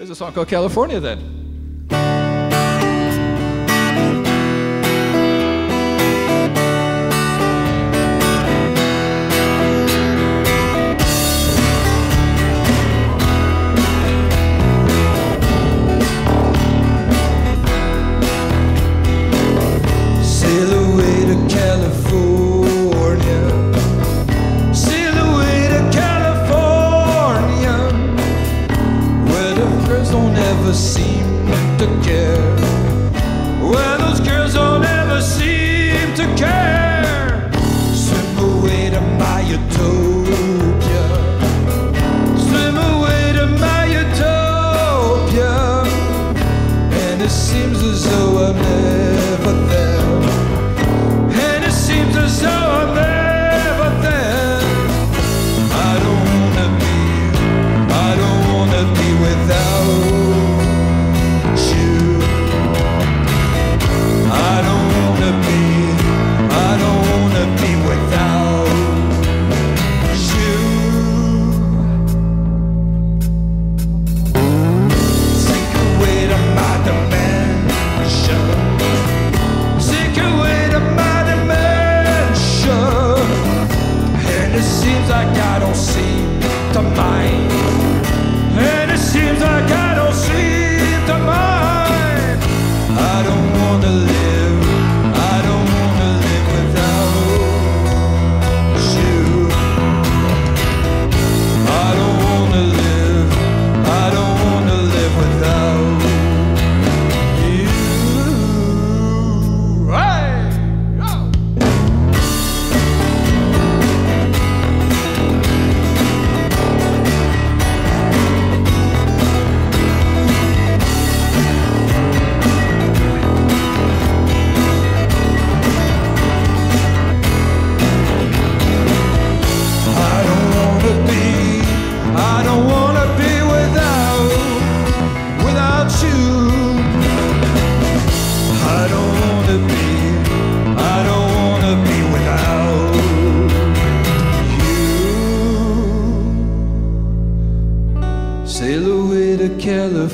There's a song called California then. to care. Well, those girls don't ever seem to care. seems like I don't see the mind. Sail away to California.